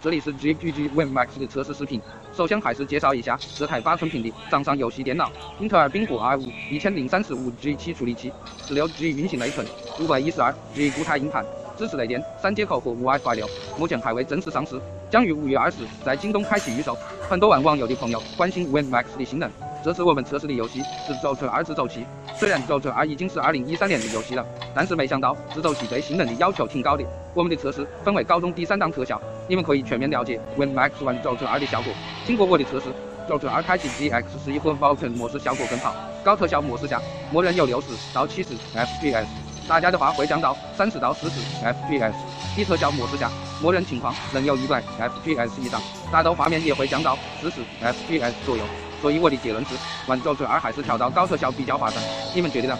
这里是 GGG Win Max 的测试视频。首先还是介绍一下这台八寸屏的掌上游戏电脑，英特尔冰火 i5 一千零三十五 G7 处理器，十六 G 运行内存，五百一十二 G 固态硬盘，支持雷电、三接口和 WiFi 六，目前还未正式上市，将于五月二十在京东开启预售。很多玩网游的朋友关心 Win Max 的性能。这次我们测试的游戏是《咒者二制奏器》，虽然《咒者二》已经是2013年的游戏了，但是没想到自走器对性能的要求挺高的。我们的测试分为高中低三档特效，你们可以全面了解 WinMax 玩《咒者二》的效果。经过我的测试，《咒者二》开启 GX 十一或 Vulkan 模式效果更好，高特效模式下，默认有60到70 FPS，大家的话会降到30到40 FPS。低特效模式下，默认情况能有一百 FPS 以上，打斗画面也会降到40 FPS 左右。所以我的结论是，玩《咒者二》还是调到高特效比较划算，你们觉得呢？